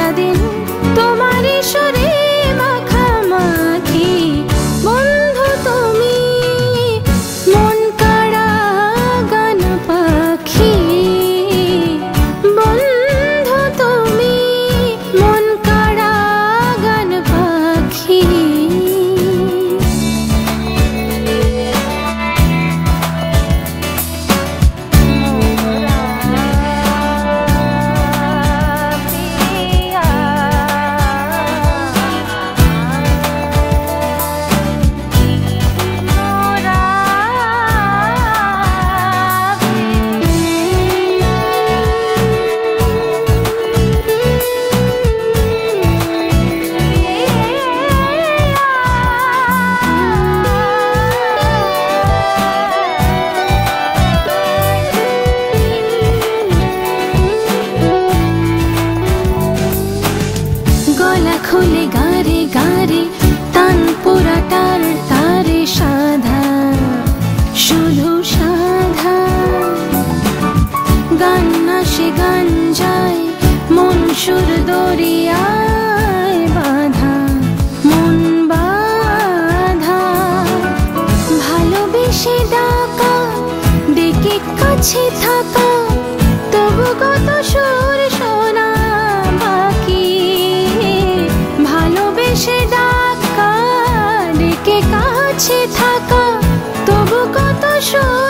সারাদিন তোমার ঈশ্বরে কাছে থাকা, তবু কত সুর শোনা বাকি ভালোবেসে ডাকা, ডেকে কাছে থাকা, তবু কত সুর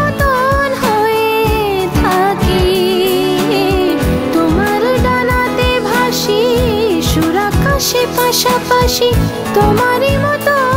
আকাশে পাশাপাশি তোমারই মতন